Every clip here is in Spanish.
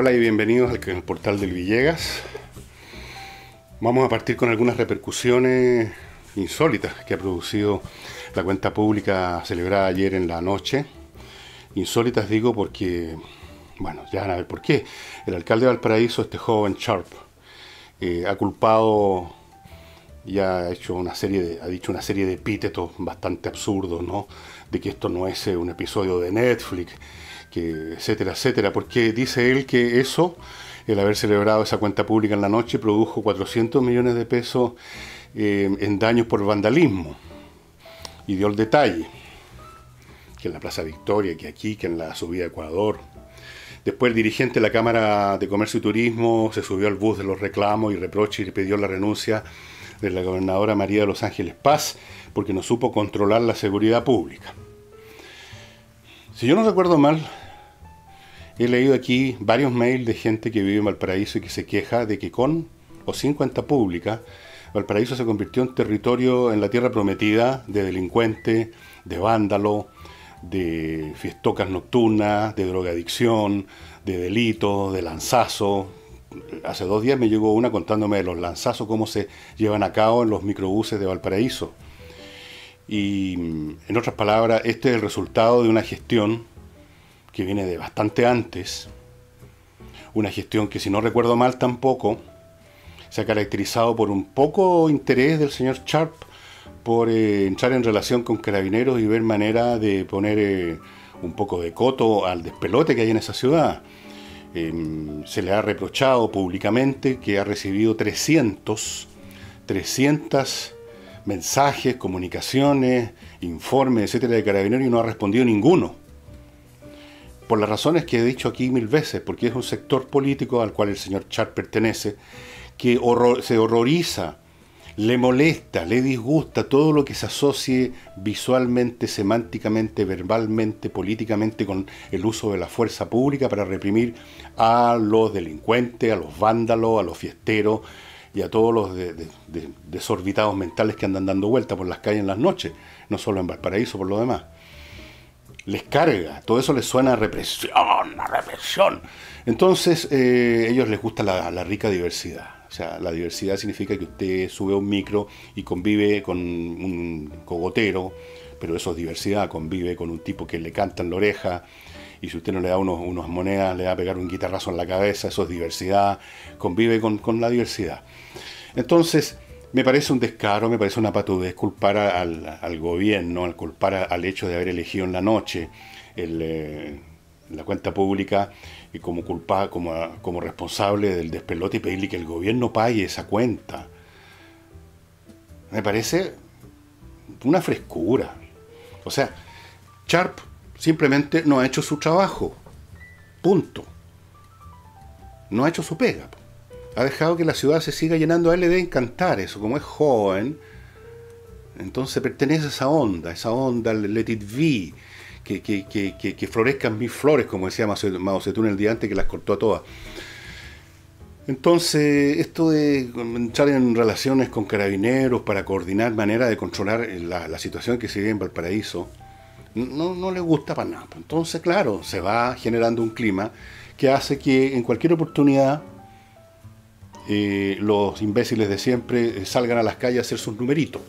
Hola y bienvenidos al portal del Villegas. Vamos a partir con algunas repercusiones insólitas que ha producido la cuenta pública celebrada ayer en la noche. Insólitas digo porque, bueno, ya van a ver por qué. El alcalde de Valparaíso, este joven Sharp, eh, ha culpado y ha hecho una serie de, ha dicho una serie de epítetos bastante absurdos, ¿no? De que esto no es eh, un episodio de Netflix, etcétera, etcétera, porque dice él que eso, el haber celebrado esa cuenta pública en la noche, produjo 400 millones de pesos eh, en daños por vandalismo. Y dio el detalle, que en la Plaza Victoria, que aquí, que en la subida a Ecuador. Después el dirigente de la Cámara de Comercio y Turismo se subió al bus de los reclamos y reproches y pidió la renuncia de la gobernadora María de Los Ángeles Paz porque no supo controlar la seguridad pública. Si yo no recuerdo mal, he leído aquí varios mails de gente que vive en Valparaíso y que se queja de que con o sin cuenta pública, Valparaíso se convirtió en territorio en la tierra prometida de delincuentes, de vándalo, de fiestocas nocturnas, de drogadicción, de delitos, de lanzazo, hace dos días me llegó una contándome de los lanzazos, cómo se llevan a cabo en los microbuses de Valparaíso. Y en otras palabras, este es el resultado de una gestión que viene de bastante antes, una gestión que si no recuerdo mal tampoco, se ha caracterizado por un poco interés del señor Sharp por eh, entrar en relación con carabineros y ver manera de poner eh, un poco de coto al despelote que hay en esa ciudad. Em, se le ha reprochado públicamente que ha recibido 300, 300 mensajes, comunicaciones, informes, etcétera, de carabineros y no ha respondido ninguno. Por las razones que he dicho aquí mil veces, porque es un sector político al cual el señor Char pertenece, que se horroriza le molesta, le disgusta todo lo que se asocie visualmente, semánticamente, verbalmente, políticamente con el uso de la fuerza pública para reprimir a los delincuentes, a los vándalos, a los fiesteros y a todos los desorbitados mentales que andan dando vueltas por las calles en las noches, no solo en Valparaíso, por lo demás. Les carga, todo eso les suena a represión, a represión. Entonces, eh, ellos les gusta la rica diversidad o sea, la diversidad significa que usted sube a un micro y convive con un cogotero, pero eso es diversidad, convive con un tipo que le canta en la oreja y si usted no le da unos, unas monedas, le va a pegar un guitarrazo en la cabeza, eso es diversidad, convive con, la diversidad. Entonces, me parece un descaro, me parece una patudez culpar al, gobierno, al culpar al hecho de haber elegido en la noche eh, la cuenta pública y como culpable, como, como responsable del despelote y pedirle que el gobierno pague esa cuenta. Me parece una frescura. O sea, Sharp simplemente no ha hecho su trabajo. Punto. No ha hecho su pega. Ha dejado que la ciudad se siga llenando. A él le debe encantar eso. Como es joven, entonces pertenece a esa onda, esa onda, let it be que, florezcan mis flores, como decía Mao Zedong el día antes, que las cortó a todas. Entonces, esto de entrar en relaciones con carabineros para coordinar manera de controlar la, situación que se vive en Valparaíso, no, no le gusta para nada. Entonces, claro, se va generando un clima que hace que en cualquier oportunidad eh, los imbéciles de siempre salgan a las calles a hacer sus numeritos.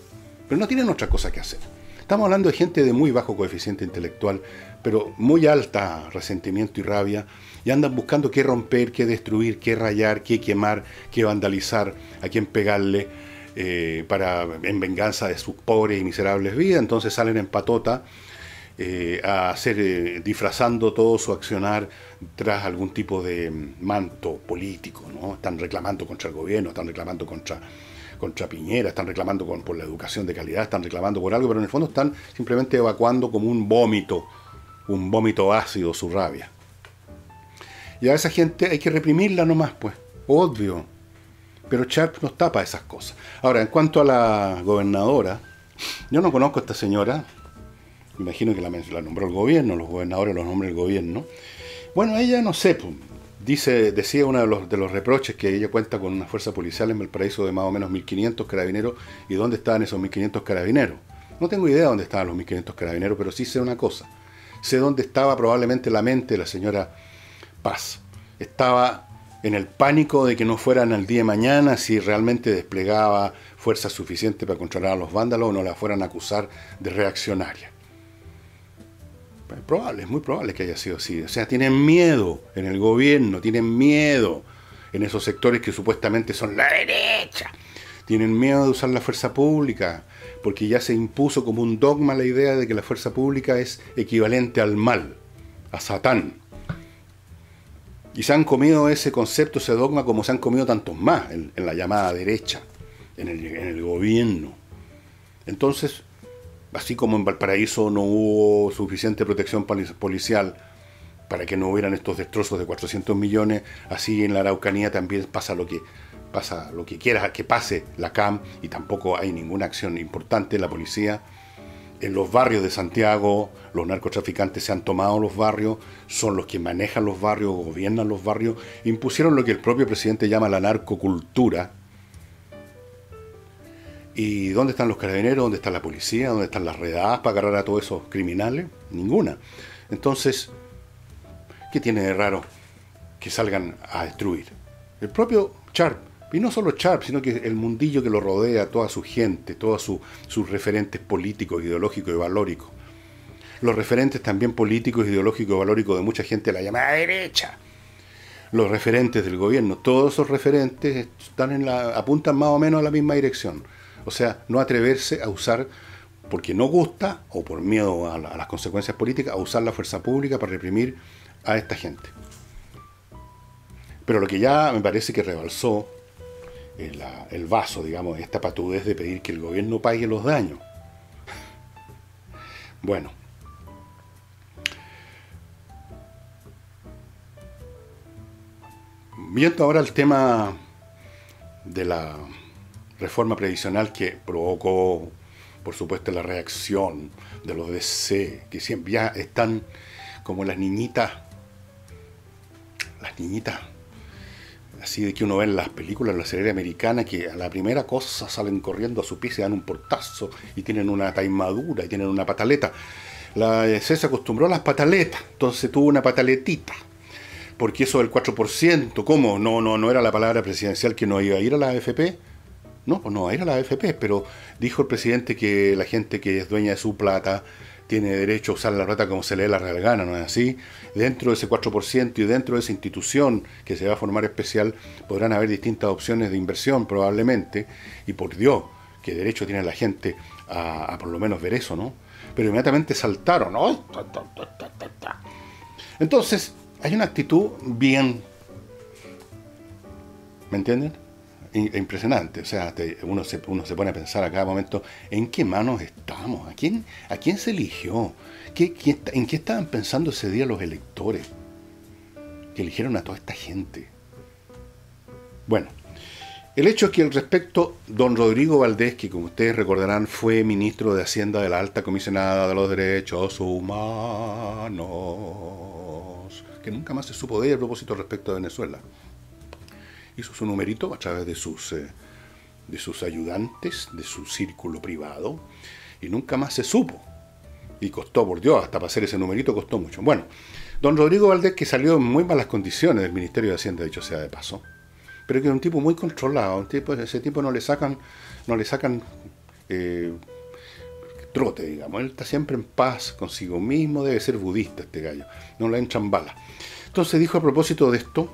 Pero no tienen otra cosa que hacer. Estamos hablando de gente de muy bajo coeficiente intelectual, pero muy alta resentimiento y rabia, y andan buscando qué romper, qué destruir, qué rayar, qué quemar, qué vandalizar, a quién pegarle, eh, para, en venganza de sus pobres y miserables vidas. Entonces salen en patota eh, a hacer, eh, disfrazando todo su accionar tras algún tipo de manto político, ¿no? Están reclamando contra el gobierno, están reclamando contra contra Piñera, están reclamando por la educación de calidad, están reclamando por algo, pero en el fondo están simplemente evacuando como un vómito, un vómito ácido su rabia. Y a esa gente hay que reprimirla nomás, pues, obvio. Pero Sharp nos tapa esas cosas. Ahora, en cuanto a la gobernadora, yo no conozco a esta señora, imagino que la, la nombró el gobierno, los gobernadores los nombra el gobierno. Bueno, ella no sé, pues, Dice, decía uno de los, de los reproches que ella cuenta con una fuerza policial en Valparaíso de más o menos 1.500 carabineros. ¿Y dónde estaban esos 1.500 carabineros? No tengo idea dónde estaban los 1.500 carabineros, pero sí sé una cosa. Sé dónde estaba probablemente la mente de la señora Paz. estaba en el pánico de que no fueran al día de mañana si realmente desplegaba fuerza suficiente para controlar a los vándalos o no la fueran a acusar de reaccionaria. Es probable, es muy probable que haya sido así. O sea, tienen miedo en el gobierno, tienen miedo en esos sectores que supuestamente son la derecha. Tienen miedo de usar la fuerza pública, porque ya se impuso como un dogma la idea de que la fuerza pública es equivalente al mal, a Satán. Y se han comido ese concepto, ese dogma, como se han comido tantos más en, la llamada derecha, en el, en el gobierno. Entonces, así como en Valparaíso no hubo suficiente protección policial para que no hubieran estos destrozos de 400 millones, así en la Araucanía también pasa lo que pasa lo que quiera que pase la CAM y tampoco hay ninguna acción importante de la policía. En los barrios de Santiago, los narcotraficantes se han tomado los barrios, son los que manejan los barrios, gobiernan los barrios, impusieron lo que el propio presidente llama la narcocultura. ¿Y dónde están los carabineros? ¿Dónde está la policía? ¿Dónde están las redadas para agarrar a todos esos criminales? Ninguna. Entonces, ¿qué tiene de raro que salgan a destruir? El propio Sharp y no solo Sharp, sino que el mundillo que lo rodea, toda su gente, todos sus referentes políticos, ideológicos y valóricos. Los referentes también políticos, ideológicos y valóricos de mucha gente de la llamada derecha. Los referentes del gobierno, todos esos referentes están en la, apuntan más o menos a la misma dirección. O sea, no atreverse a usar, porque no gusta o por miedo a, las consecuencias políticas, a usar la fuerza pública para reprimir a esta gente. Pero lo que ya me parece que rebalsó el, vaso, digamos, esta patudez de pedir que el gobierno pague los daños. Bueno. Viendo ahora el tema de la reforma previsional que provocó, por supuesto, la reacción de los DC, que siempre ya están como las niñitas, las niñitas así de que uno ve en las películas, en la serie americana, que a la primera cosa salen corriendo a su pie, se dan un portazo y tienen una taimadura y tienen una pataleta. La EC se acostumbró a las pataletas, entonces tuvo una pataletita. Porque eso del 4%, ¿cómo? No, no, no era la palabra presidencial que no iba a ir a la AFP. No, pues no va a ir a la AFP, pero dijo el presidente que la gente que es dueña de su plata tiene derecho a usar la plata como se le la real gana, ¿no es así? Dentro de ese 4% y dentro de esa institución que se va a formar especial podrán haber distintas opciones de inversión probablemente, y por Dios, qué derecho tiene la gente a, por lo menos ver eso, ¿no? Pero inmediatamente saltaron, ¿no? Entonces, hay una actitud bien, ¿me entienden? Impresionante. O sea, uno, se, uno se pone a pensar a cada momento en qué manos estamos, a quién, a quién se eligió, ¿Qué, en qué estaban pensando ese día los electores que eligieron a toda esta gente. Bueno, el hecho es que al respecto, don Rodrigo Valdés, que como ustedes recordarán fue ministro de Hacienda de la Alta Comisionada de los Derechos Humanos, que nunca más se supo de ella a propósito respecto a Venezuela hizo su numerito a través de sus, eh, de sus ayudantes, de su círculo privado, y nunca más se supo. Y costó, por Dios, hasta para hacer ese numerito costó mucho. Bueno, don Rodrigo Valdés, que salió en muy malas condiciones del Ministerio de Hacienda, dicho sea de paso, pero que es un tipo muy controlado, un tipo, ese tipo no le sacan, no le sacan eh, trote, digamos. Él está siempre en paz consigo mismo, debe ser budista este gallo, no le entran balas. Entonces dijo a propósito de esto,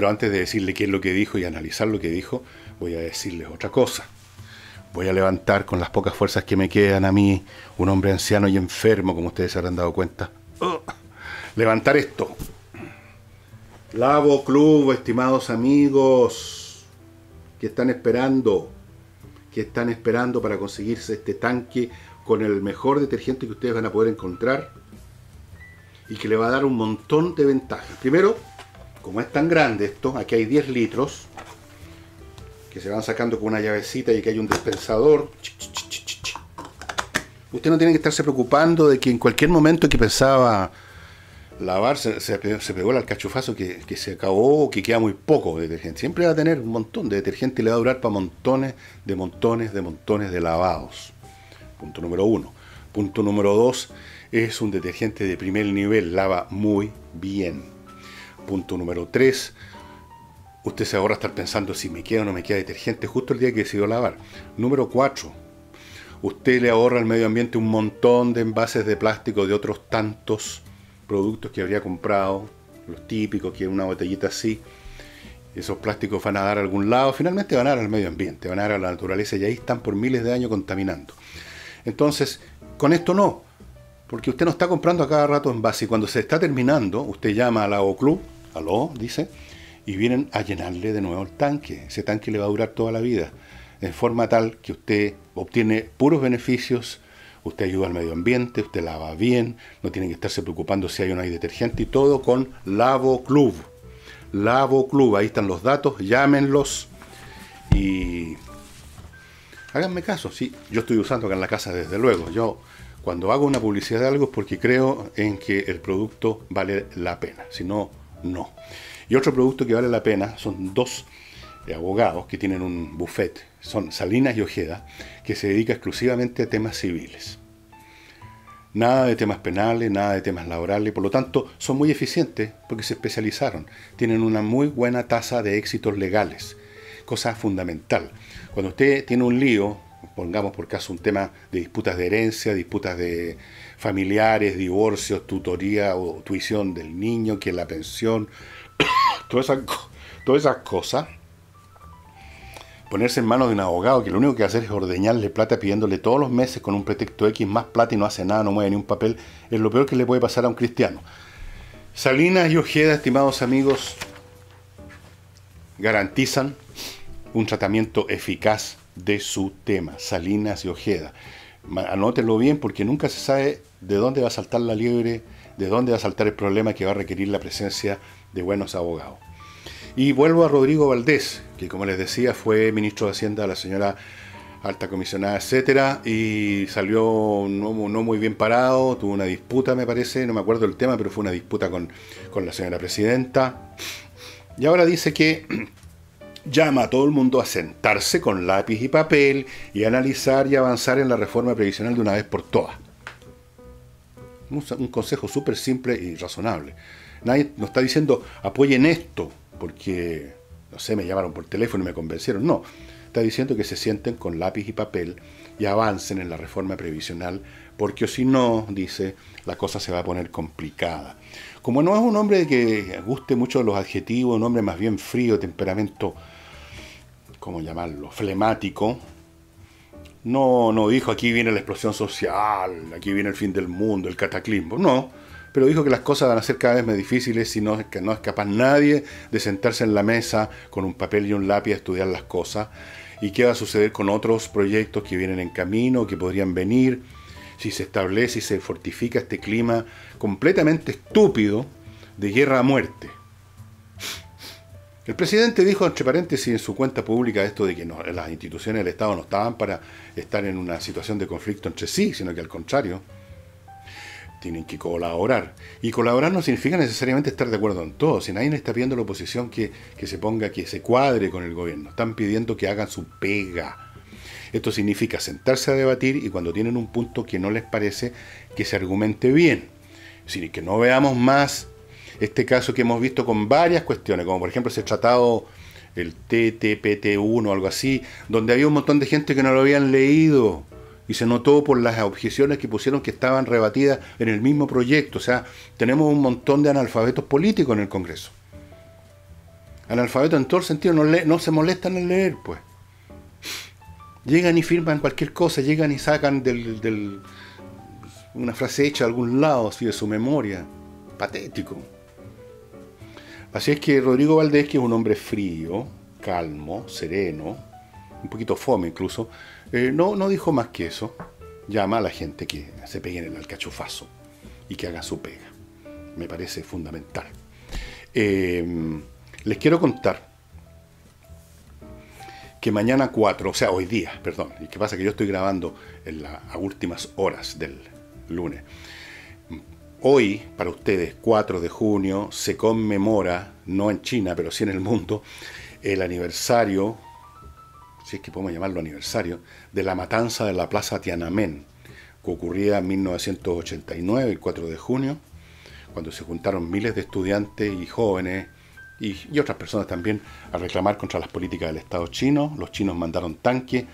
pero antes de decirle qué es lo que dijo y analizar lo que dijo, voy a decirles otra cosa. Voy a levantar con las pocas fuerzas que me quedan a mí, un hombre anciano y enfermo, como ustedes se habrán dado cuenta. levantar esto. Lavo Club, estimados amigos, que están esperando, que están esperando para conseguirse este tanque con el mejor detergente que ustedes van a poder encontrar y que le va a dar un montón de ventajas. Primero, como es tan grande esto, aquí hay 10 litros que se van sacando con una llavecita y aquí hay un dispensador. Usted no tiene que estarse preocupando de que en cualquier momento que pensaba lavar se, pegó el alcachofazo que, que, se acabó que queda muy poco de detergente. Siempre va a tener un montón de detergente y le va a durar para montones de montones de montones de lavados. Punto número uno. Punto número dos, es un detergente de primer nivel, lava muy bien. Punto número 3. Usted se ahorra estar pensando si me queda o no me queda detergente justo el día que decidió lavar. Número 4. Usted le ahorra al medio ambiente un montón de envases de plástico de otros tantos productos que habría comprado, los típicos, que una botellita así. Esos plásticos van a dar a algún lado, finalmente van a dar al medio ambiente, van a dar a la naturaleza y ahí están por miles de años contaminando. Entonces, con esto no, porque usted no está comprando a cada rato en base y cuando se está terminando, usted llama al la club, aló, dice, y vienen a llenarle de nuevo el tanque. Ese tanque le va a durar toda la vida, de forma tal que usted obtiene puros beneficios, usted ayuda al medio ambiente, usted lava bien, no tiene que estarse preocupando si hay o no hay detergente y todo con Lavo Club. Lavo Club, ahí están los datos, llámenlos y háganme caso, sí, yo estoy usando acá en la casa desde luego. Yo cuando hago una publicidad de algo es porque creo en que el producto vale la pena, si no, no. Y otro producto que vale la pena son dos eh, abogados que tienen un buffet, son Salinas y Ojeda, que se dedica exclusivamente a temas civiles. Nada de temas penales, nada de temas laborales, por lo tanto son muy eficientes porque se especializaron, tienen una muy buena tasa de éxitos legales, cosa fundamental. Cuando usted tiene un lío, pongamos por caso un tema de disputas de herencia, disputas de familiares, divorcios, tutoría o tuición del niño, que la pensión, todas esas, esas cosas, ponerse en manos de un abogado que lo único que hace es ordeñarle plata pidiéndole todos los meses con un pretexto X más plata y no hace nada, no mueve ni un papel, es lo peor que le puede pasar a un cristiano. Salinas y Ojeda, estimados amigos, garantizan un tratamiento eficaz de su tema, Salinas y Ojeda. Anótenlo bien porque nunca se sabe de dónde va a saltar la liebre, de dónde va a saltar el problema que va a requerir la presencia de buenos abogados. Y vuelvo a Rodrigo Valdés, que como les decía fue ministro de Hacienda la señora alta comisionada, etcétera, y salió no, muy bien parado, tuvo una disputa, me parece, no me acuerdo el tema, pero fue una disputa con, con la señora presidenta. Y ahora dice que llama a todo el mundo a sentarse con lápiz y papel y analizar y avanzar en la reforma previsional de una vez por todas. Un, consejo súper simple y razonable. Nadie nos está diciendo apoyen esto, porque, no sé, me llamaron por teléfono y me convencieron. No, está diciendo que se sienten con lápiz y papel y avancen en la reforma previsional, porque si no, dice, la cosa se va a poner complicada. Como no es un hombre que guste mucho los adjetivos, un hombre más bien frío, temperamento, ¿cómo llamarlo?, flemático, no, no dijo aquí viene la explosión social, aquí viene el fin del mundo, el cataclismo. No, pero dijo que las cosas van a ser cada vez más difíciles si no, que no es capaz nadie de sentarse en la mesa con un papel y un lápiz a estudiar las cosas. Y qué va a suceder con otros proyectos que vienen en camino, que podrían venir, si se establece y se fortifica este clima completamente estúpido de guerra a muerte. El presidente dijo, entre paréntesis, en su cuenta pública esto de que las instituciones del Estado no estaban para estar en una situación de conflicto entre sí, sino que al contrario, tienen que colaborar. Y colaborar no significa necesariamente estar de acuerdo en todo. Si nadie está pidiendo a la oposición que, que se ponga, que se cuadre con el gobierno. Están pidiendo que hagan su pega. Esto significa sentarse a debatir y cuando tienen un punto que no les parece, que se argumente bien. Es que no veamos más este caso que hemos visto con varias cuestiones, como por ejemplo ese tratado, el TTPT1 o algo así, donde había un montón de gente que no lo habían leído y se notó por las objeciones que pusieron que estaban rebatidas en el mismo proyecto. O sea, tenemos un montón de analfabetos políticos en el Congreso. Analfabetos en todo el sentido, no, no se molestan en leer, pues. Llegan y firman cualquier cosa, llegan y sacan del, una frase hecha de algún lado, así de su memoria. Patético. Así es que Rodrigo Valdés, que es un hombre frío, calmo, sereno, un poquito fome incluso, eh, no, no dijo más que eso. Llama a la gente que se pegue en el alcachofazo y que haga su pega. Me parece fundamental. Eh, les quiero contar que mañana 4, o sea, hoy día, perdón, y que pasa que yo estoy grabando en las últimas horas del lunes. Hoy, para ustedes, 4 de junio, se conmemora, no en China, pero sí en el mundo, el aniversario si es que podemos llamarlo aniversario, de la matanza de la Plaza Tiananmen, que ocurría en 1989, el 4 de junio, cuando se juntaron miles de estudiantes y jóvenes y, y, otras personas también a reclamar contra las políticas del Estado chino. Los chinos mandaron tanques,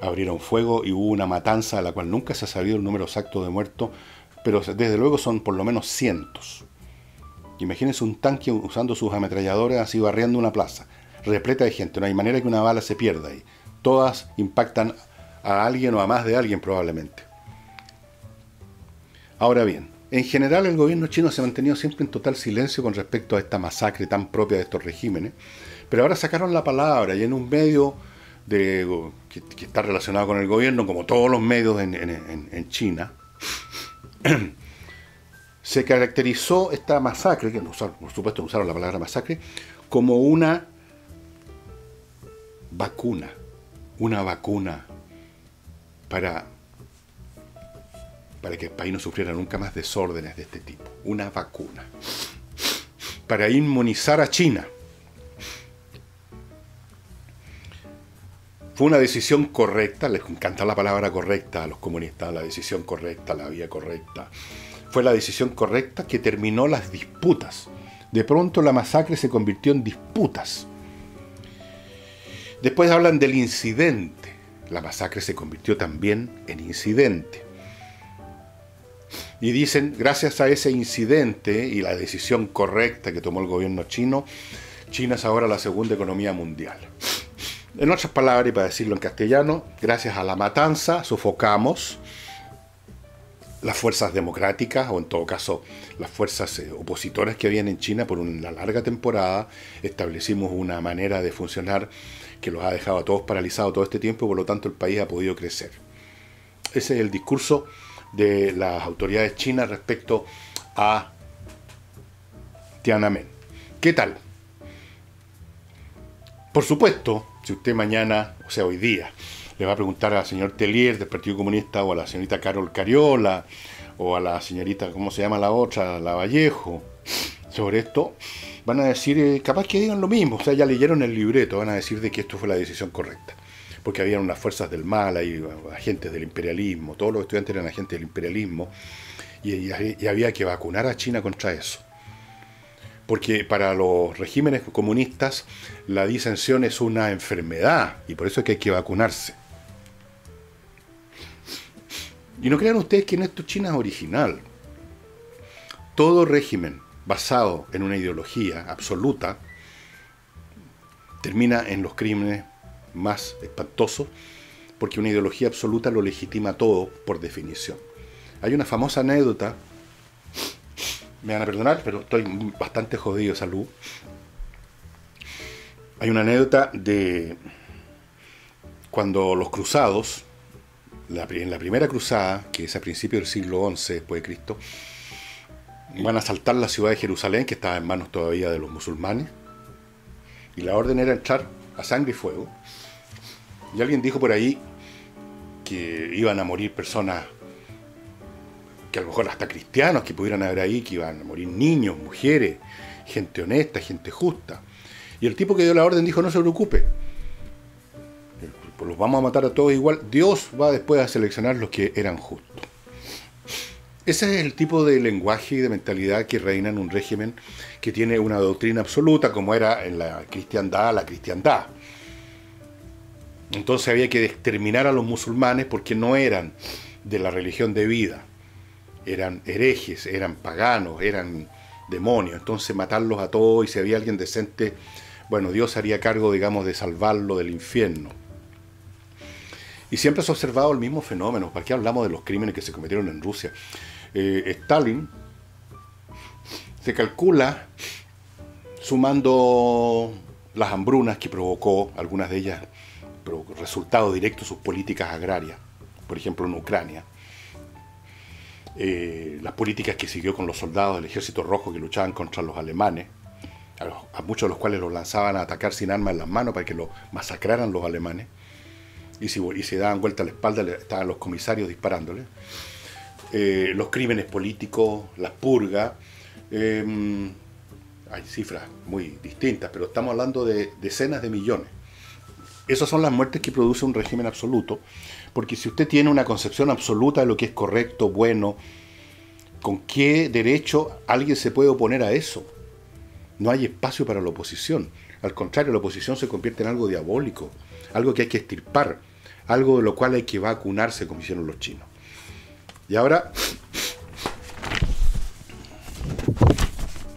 abrieron fuego y hubo una matanza de la cual nunca se ha sabido el número exacto de muertos, pero desde luego son por lo menos cientos. Imagínense un tanque usando sus ametralladores así barriendo una plaza, repleta de gente, no hay manera que una bala se pierda ahí. Todas impactan a alguien o a más de alguien probablemente. Ahora bien, en general el gobierno chino se ha mantenido siempre en total silencio con respecto a esta masacre tan propia de estos regímenes, pero ahora sacaron la palabra y en un medio de, que, está relacionado con el gobierno, como todos los medios en China, se caracterizó esta masacre, que por supuesto usaron la palabra masacre, como una vacuna, una vacuna para, para que el país no sufriera nunca más desórdenes de este tipo, una vacuna, para inmunizar a China. Fue una decisión correcta, les encanta la palabra correcta a los comunistas, la decisión correcta, la vía correcta. Fue la decisión correcta que terminó las disputas. De pronto la masacre se convirtió en disputas. Después hablan del incidente. La masacre se convirtió también en incidente. Y dicen, gracias a ese incidente y la decisión correcta que tomó el gobierno chino, China es ahora la segunda economía mundial. En otras palabras, y para decirlo en castellano, gracias a la matanza sofocamos las fuerzas democráticas, o en todo caso las fuerzas eh, opositoras que habían en China por una larga temporada, establecimos una manera de funcionar que los ha dejado a todos paralizados todo este tiempo y por lo tanto el país ha podido crecer. Ese es el discurso de las autoridades chinas respecto a Tiananmen. ¿Qué tal? Por supuesto, si usted mañana, o sea, hoy día, le va a preguntar al señor Tellier del Partido Comunista o a la señorita Carol Cariola o a la señorita, ¿cómo se llama la otra? La Vallejo, sobre esto, van a decir, eh, capaz que digan lo mismo, o sea, ya leyeron el libreto, van a decir de que esto fue la decisión correcta. Porque habían unas fuerzas del mal, hay agentes del imperialismo, todos los estudiantes eran agentes del imperialismo, y había que vacunar a China contra eso porque para los regímenes comunistas la disensión es una enfermedad y por eso es que hay que vacunarse. Y no crean ustedes que en esto China es original. Todo régimen basado en una ideología absoluta termina en los crímenes más espantosos porque una ideología absoluta lo legitima todo por definición. Hay una famosa anécdota me van a perdonar, pero estoy bastante jodido de salud. Hay una anécdota de cuando los cruzados, en la primera cruzada, que es a principios del siglo XI después de Cristo, van a asaltar la ciudad de Jerusalén, que estaba en manos todavía de los musulmanes, y la orden era entrar a sangre y fuego. Y alguien dijo por ahí que iban a morir personas que a lo mejor hasta cristianos que pudieran haber ahí, que iban a morir niños, mujeres, gente honesta, gente justa. Y el tipo que dio la orden dijo, no se preocupe, los vamos a matar a todos igual, Dios va después a seleccionar los que eran justos. Ese es el tipo de lenguaje y de mentalidad que reina en un régimen que tiene una doctrina absoluta, como era en la cristiandad, la cristiandad. Entonces había que exterminar a los musulmanes porque no eran de la religión de vida eran herejes, eran paganos, eran demonios. Entonces matarlos a todos y si había alguien decente, bueno, Dios haría cargo, digamos, de salvarlo del infierno. Y siempre se ha observado el mismo fenómeno. ¿Para qué hablamos de los crímenes que se cometieron en Rusia? Eh, Stalin se calcula, sumando las hambrunas que provocó, algunas de ellas resultado directo de sus políticas agrarias, por ejemplo en Ucrania, eh, las políticas que siguió con los soldados del ejército rojo que luchaban contra los alemanes, a, muchos de los cuales los lanzaban a atacar sin armas en las manos para que los masacraran los alemanes, y si, y se daban vuelta a la espalda estaban los comisarios disparándoles, eh, los crímenes políticos, las purgas, em, hay cifras muy distintas, pero estamos hablando de decenas de millones. Esas son las muertes que produce un régimen absoluto porque si usted tiene una concepción absoluta de lo que es correcto, bueno, ¿Con qué derecho alguien se puede oponer a eso? No hay espacio para la oposición. Al contrario, la oposición se convierte en algo diabólico, algo que hay que estirpar, algo de lo cual hay que vacunarse, como hicieron los chinos. Y ahora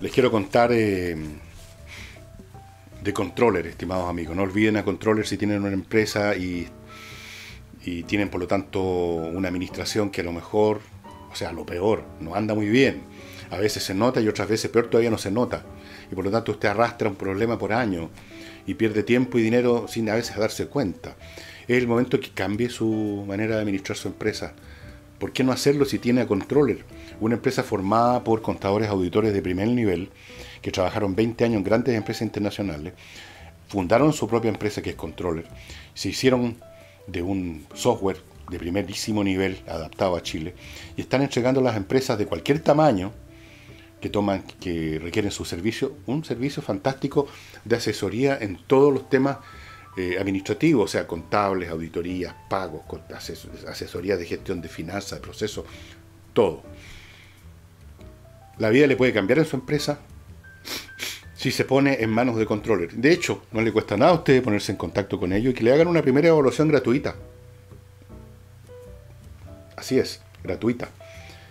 les quiero contar eh, de controller, estimados amigos. No olviden a controller si tienen una empresa y, y tienen por lo tanto una administración que a lo mejor, o sea, lo peor, no anda muy bien. A veces se nota y otras veces peor todavía no se nota. Y por lo tanto usted arrastra un problema por año y pierde tiempo y dinero sin a veces darse cuenta. Es el momento que cambie su manera de administrar su empresa. ¿Por qué no hacerlo si tiene a Controller? Una empresa formada por contadores auditores de primer nivel que trabajaron 20 años en grandes empresas internacionales, fundaron su propia empresa que es Controller, se hicieron de un software de primerísimo nivel adaptado a Chile y están entregando a las empresas de cualquier tamaño que toman, que requieren su servicio, un servicio fantástico de asesoría en todos los temas eh, administrativos, o sea, contables, auditorías, pagos, asesoría de gestión de finanzas, de procesos, todo. La vida le puede cambiar en su empresa si se pone en manos de controller. De hecho, no le cuesta nada a usted ponerse en contacto con ellos y que le hagan una primera evaluación gratuita. Así es, gratuita.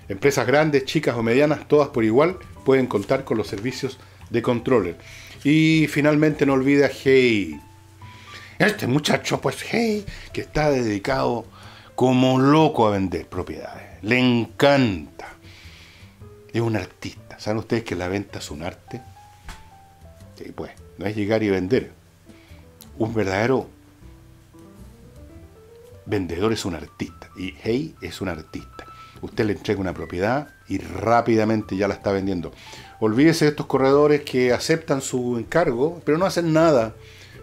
Empresas grandes, chicas o medianas, todas por igual, pueden contar con los servicios de controller. Y finalmente no olvide a Hey. Este muchacho, pues Hey, que está dedicado como loco a vender propiedades. Le encanta. Es un artista. ¿Saben ustedes que la venta es un arte? Pues, no es llegar y vender. Un verdadero vendedor es un artista. Y Hey es un artista usted le entrega una propiedad y rápidamente ya la está vendiendo. Olvídese de estos corredores que aceptan su encargo, pero no hacen nada.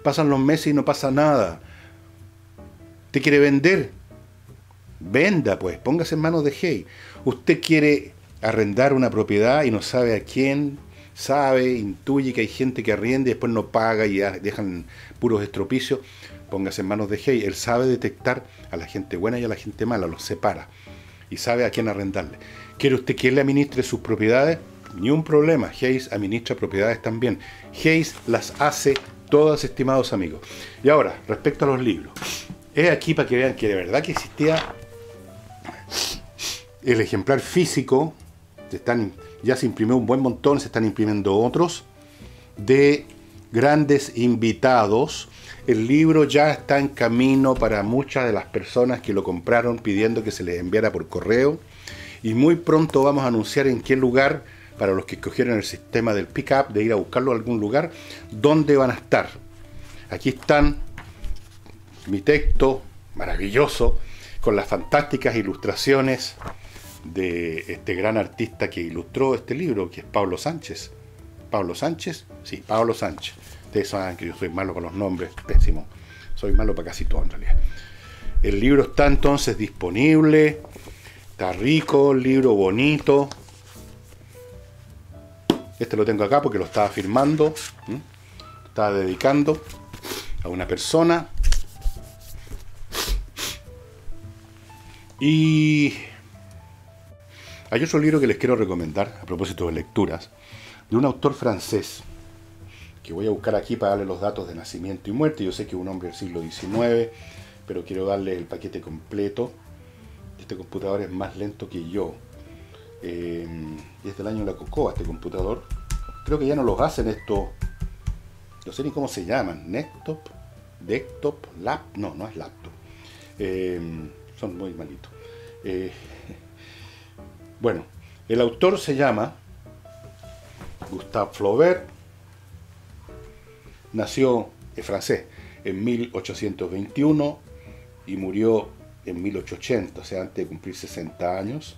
Pasan los meses y no pasa nada. ¿Usted quiere vender? Venda, pues, póngase en manos de Hey. Usted quiere arrendar una propiedad y no sabe a quién, sabe, intuye que hay gente que arriende y después no paga y dejan puros estropicios. Póngase en manos de Hey. Él sabe detectar a la gente buena y a la gente mala, los separa y sabe a quién arrendarle. ¿Quiere usted que él le administre sus propiedades? Ni un problema. Hayes administra propiedades también. Hayes las hace todas, estimados amigos. Y ahora, respecto a los libros. Es aquí para que vean que de verdad que existía el ejemplar físico. están, ya se imprimió un buen montón, se están imprimiendo otros. De grandes invitados el libro ya está en camino para muchas de las personas que lo compraron pidiendo que se les enviara por correo. Y muy pronto vamos a anunciar en qué lugar, para los que escogieron el sistema del pick-up, de ir a buscarlo a algún lugar, dónde van a estar. Aquí están mi texto maravilloso, con las fantásticas ilustraciones de este gran artista que ilustró este libro, que es Pablo Sánchez. Pablo Sánchez, sí, Pablo Sánchez. Ustedes saben que yo soy malo con los nombres, pésimo. Soy malo para casi todo en realidad. El libro está entonces disponible. Está rico, libro bonito. Este lo tengo acá porque lo estaba firmando. Estaba dedicando a una persona. Y hay otro libro que les quiero recomendar a propósito de lecturas, de un autor francés que voy a buscar aquí para darle los datos de nacimiento y muerte. Yo sé que es un hombre del siglo XIX, pero quiero darle el paquete completo. Este computador es más lento que yo. Eh, es del año la Cocoa este computador. Creo que ya no los hacen esto. No sé ni cómo se llaman. Desktop, desktop, lap. No, no es laptop. Eh, son muy malitos. Eh, bueno, el autor se llama Gustave Flaubert Nació, es francés, en 1821 y murió en 1880, o sea, antes de cumplir 60 años.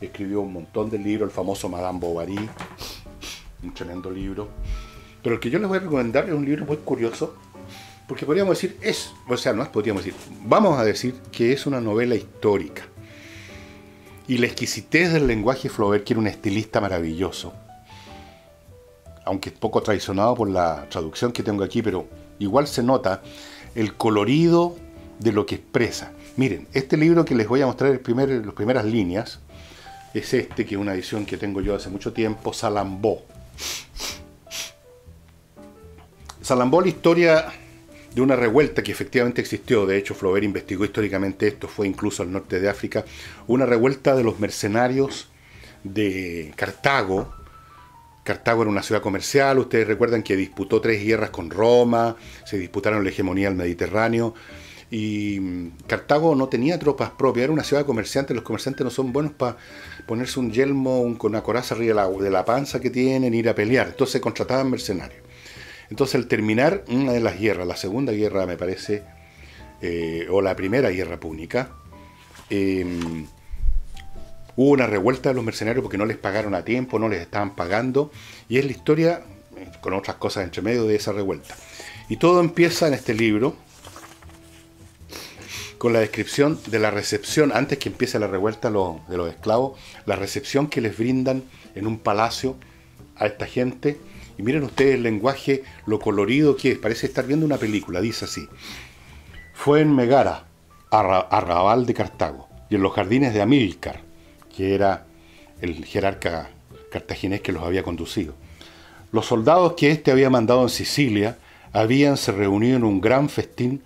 Escribió un montón de libros, el famoso Madame Bovary, un tremendo libro. Pero el que yo les voy a recomendar es un libro muy curioso, porque podríamos decir, es, o sea, no podríamos decir, vamos a decir que es una novela histórica. Y la exquisitez del lenguaje Flaubert, que era un estilista maravilloso, aunque es poco traicionado por la traducción que tengo aquí, pero igual se nota el colorido de lo que expresa. Miren, este libro que les voy a mostrar en las primeras líneas es este, que es una edición que tengo yo hace mucho tiempo, Salambó. Salambó la historia de una revuelta que efectivamente existió, de hecho Flaubert investigó históricamente esto, fue incluso al norte de África, una revuelta de los mercenarios de Cartago. Cartago era una ciudad comercial, ustedes recuerdan que disputó tres guerras con Roma, se disputaron la hegemonía del Mediterráneo, y mm, Cartago no tenía tropas propias, era una ciudad de los comerciantes no son buenos para ponerse un yelmo con una coraza arriba de la, panza que tienen, ir a pelear, entonces contrataban mercenarios. Entonces al terminar una de las guerras, la segunda guerra me parece, eh, o la primera guerra púnica, em, hubo una revuelta de los mercenarios porque no les pagaron a tiempo, no les estaban pagando, y es la historia, eh, con otras cosas entre medio de esa revuelta. Y todo empieza en este libro, con la descripción de la recepción, antes que empiece la revuelta de los esclavos, la recepción que les brindan en un palacio a esta gente. Y miren ustedes el lenguaje, lo colorido que es, parece estar viendo una película, dice así. Fue en Megara, arrabal de Cartago, y en los jardines de Amílcar, que era el jerarca cartaginés que los había conducido. Los soldados que éste había mandado en Sicilia habían se reunido en un gran festín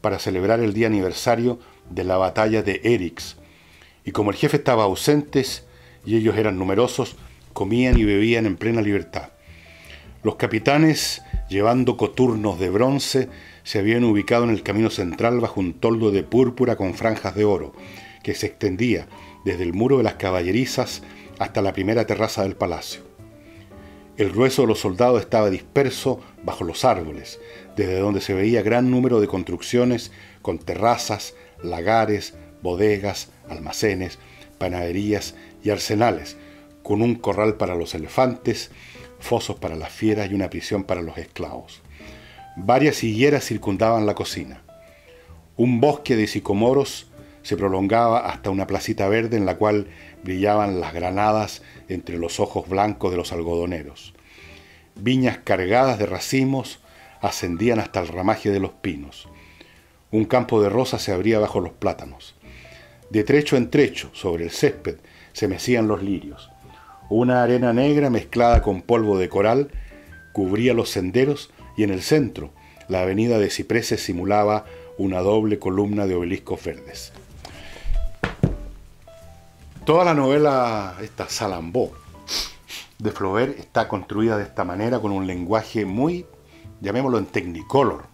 para celebrar el día aniversario de la batalla de Erix. Y como el jefe estaba ausente y ellos eran numerosos, comían y bebían en plena libertad. Los capitanes, llevando coturnos de bronce, se habían ubicado en el camino central bajo un toldo de púrpura con franjas de oro, que se extendía desde el muro de las caballerizas hasta la primera terraza del palacio. El grueso de los soldados estaba disperso bajo los árboles, desde donde se veía gran número de construcciones con terrazas, lagares, bodegas, almacenes, panaderías y arsenales, con un corral para los elefantes, fosos para las fieras y una prisión para los esclavos. Varias higueras circundaban la cocina. Un bosque de sicomoros se prolongaba hasta una placita verde en la cual brillaban las granadas entre los ojos blancos de los algodoneros. Viñas cargadas de racimos ascendían hasta el ramaje de los pinos. Un campo de rosas se abría bajo los plátanos. De trecho en trecho, sobre el césped, se mecían los lirios. Una arena negra mezclada con polvo de coral cubría los senderos y en el centro la avenida de cipreses simulaba una doble columna de obeliscos verdes. Toda la novela, esta Salambó, de Flaubert, está construida de esta manera, con un lenguaje muy llamémoslo en Technicolor.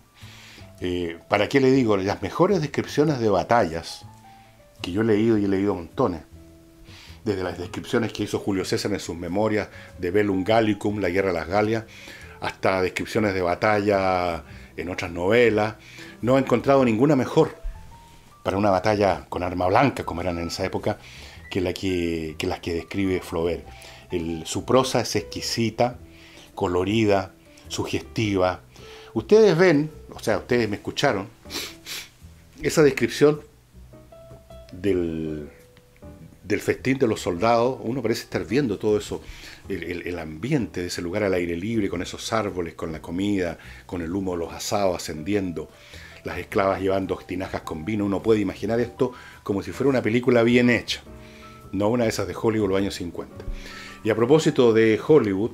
Eh, ¿Para qué le digo? Las mejores descripciones de batallas que yo he leído y he leído montones, desde las descripciones que hizo Julio César en sus memorias de Bellum Gallicum, la guerra de las Galias, hasta descripciones de batalla en otras novelas, no he encontrado ninguna mejor para una batalla con arma blanca, como eran en esa época, que, la que, las que describe Flaubert. su prosa es exquisita, colorida, sugestiva. Ustedes ven, o sea, ustedes me escucharon, esa descripción del, del festín de los soldados, uno parece estar viendo todo eso, el, ambiente de ese lugar al aire libre, con esos árboles, con la comida, con el humo de los asados ascendiendo, las esclavas llevando tinajas con vino, uno puede imaginar esto como si fuera una película bien hecha, no una de esas de Hollywood los años 50. Y a propósito de Hollywood,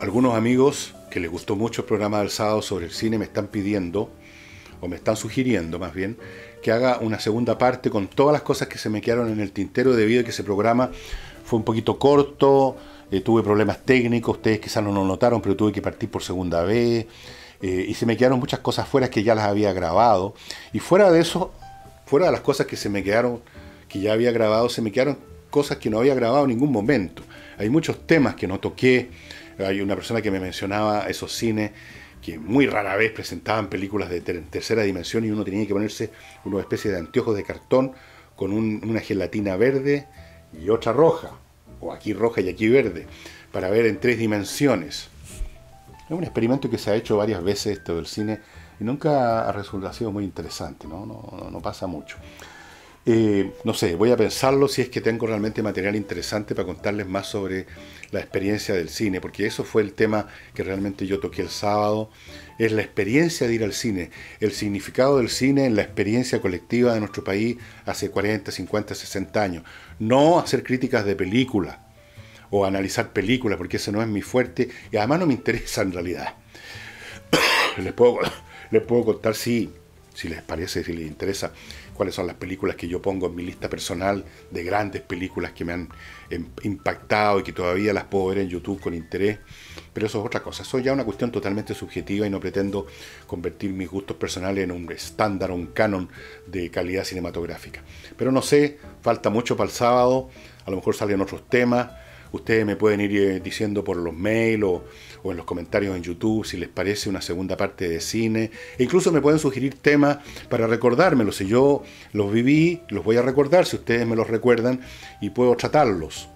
algunos amigos que les gustó mucho el programa del sábado sobre el cine me están pidiendo, o me están sugiriendo más bien, que haga una segunda parte con todas las cosas que se me quedaron en el tintero debido a que ese programa fue un poquito corto, eh, tuve problemas técnicos, ustedes quizás no lo notaron, pero tuve que partir por segunda vez, eh, y se me quedaron muchas cosas fuera que ya las había grabado, y fuera de eso, fuera de las cosas que se me quedaron, que ya había grabado, se me quedaron cosas que no había grabado en ningún momento. Hay muchos temas que no toqué, hay una persona que me mencionaba esos cines que muy rara vez presentaban películas de tercera dimensión y uno tenía que ponerse una especie de anteojos de cartón con una gelatina verde y otra roja, o aquí roja y aquí verde, para ver en tres dimensiones. Es un experimento que se ha hecho varias veces esto del cine y nunca ha resultado muy interesante, ¿no? No, no pasa mucho. Eh, no sé, voy a pensarlo si es que tengo realmente material interesante para contarles más sobre la experiencia del cine, porque eso fue el tema que realmente yo toqué el sábado, es la experiencia de ir al cine, el significado del cine en la experiencia colectiva de nuestro país hace 40, 50, 60 años. No hacer críticas de películas o analizar películas, porque eso no es mi fuerte y además no me interesa en realidad. les, puedo, les puedo contar si, si les parece, si les interesa, cuáles son las películas que yo pongo en mi lista personal de grandes películas que me han em, impactado y que todavía las puedo ver en YouTube con interés. Pero eso es otra cosa, eso es ya una cuestión totalmente subjetiva y no pretendo convertir mis gustos personales en un estándar un canon de calidad cinematográfica. Pero no sé, falta mucho para el sábado, a lo mejor salen otros temas, Ustedes me pueden ir eh, diciendo por los mails o, en los comentarios en YouTube si les parece una segunda parte de cine. E incluso me pueden sugerir temas para recordármelos. Si yo los viví, los voy a recordar, si ustedes me los recuerdan, y puedo tratarlos.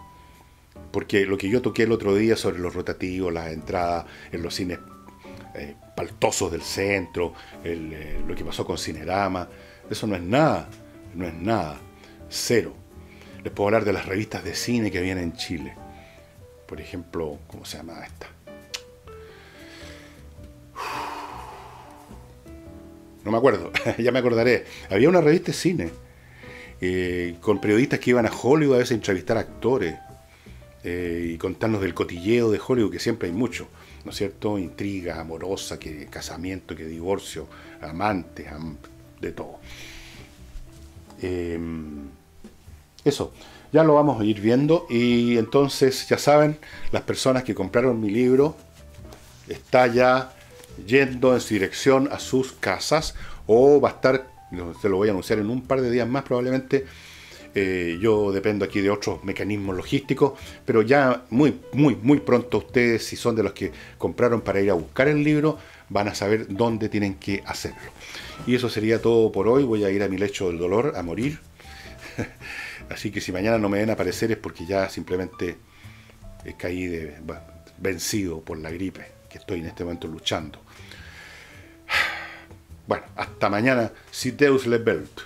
Porque lo que yo toqué el otro día sobre los rotativos, las entradas en los cines eh, paltosos del centro, eh, lo que pasó con Cinerama, eso no es nada, no es nada, cero. Les puedo hablar de las revistas de cine que vienen en Chile por ejemplo, ¿cómo se llama esta? No me acuerdo, ya me acordaré. Había una revista de cine eh, con periodistas que iban a Hollywood a veces a entrevistar actores eh, y contarnos del cotilleo de Hollywood, que siempre hay mucho, ¿no es cierto? Intriga amorosa, que casamiento, que divorcio, amantes, de todo. Em, eso. Ya lo vamos a ir viendo y entonces ya saben, las personas que compraron mi libro está ya yendo en su dirección a sus casas o va a estar, se lo voy a anunciar en un par de días más probablemente, eh, yo dependo aquí de otros mecanismos logísticos, pero ya muy, muy, muy pronto ustedes, si son de los que compraron para ir a buscar el libro, van a saber dónde tienen que hacerlo. Y eso sería todo por hoy. Voy a ir a mi lecho del dolor, a morir. Así que si mañana no me ven aparecer es porque ya simplemente caí de, vencido por la gripe que estoy en este momento luchando. Bueno, hasta mañana, si Deus le belt.